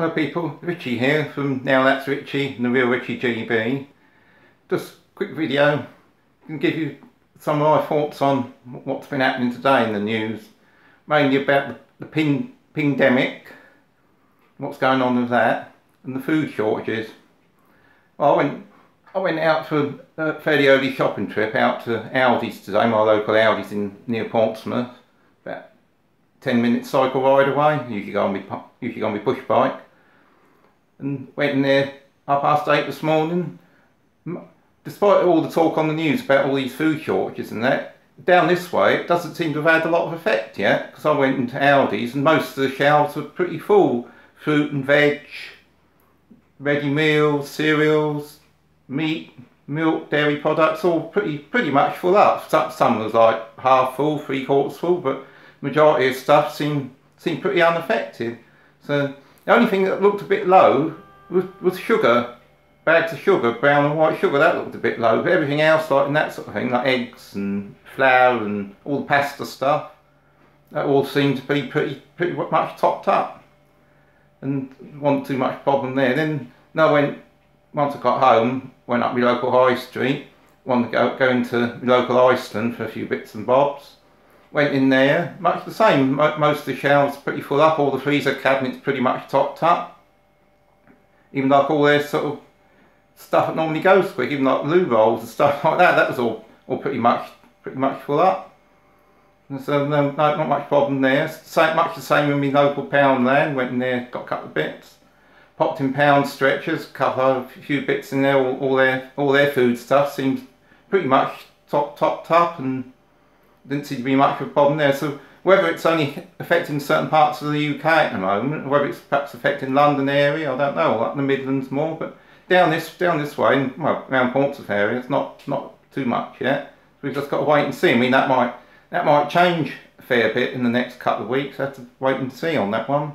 Hello people, Richy here from Now That's Richy and the real Richy GB. Just quick video to give you some of my thoughts on what's been happening today in the news. Mainly about the ping, pingdemic, what's going on with that, and the food shortages. Well, I went, I went out for a fairly early shopping trip out to Aldi's today, my local Aldi's in near Portsmouth. About 10 minute cycle ride away, usually go on my, usually go on my push bike and went in there half past eight this morning. Despite all the talk on the news about all these food shortages and that, down this way it doesn't seem to have had a lot of effect yet because I went into Aldi's and most of the shelves were pretty full. Fruit and veg, ready meals, cereals, meat, milk, dairy products, all pretty pretty much full up. Some, was like half full, three quarters full, but majority of stuff seemed seemed pretty unaffected. So the only thing that looked a bit low was, was sugar. Bags of sugar, brown and white sugar, that looked a bit low. But everything else, like and that sort of thing, like eggs and flour and all the pasta stuff, that all seemed to be pretty pretty much topped up. And wasn't too much problem there. Then no, I went once I got home, went up my local high street, wanted to go, go into local Iceland for a few bits and bobs went in there, much the same. Most of the shelves pretty full up, all the freezer cabinets pretty much topped up. Even like all their sort of stuff that normally goes quick, even like loo rolls and stuff like that, that was all, all pretty much pretty much full up. And so no, no, not much problem there. Same, much the same with my local Poundland, went in there, got a couple of bits. Popped in Poundstretchers, couple of a few bits in there, all, all their all their food stuff seems pretty much top topped up and didn't seem to be much of a problem there. So whether it's only affecting certain parts of the UK at the moment, whether it's perhaps affecting London area, I don't know, up the Midlands more, but down this down this way, well, around Portsmouth area, it's not not too much yet. So we've just got to wait and see. I mean, that might that might change a fair bit in the next couple of weeks. I have to wait and see on that one.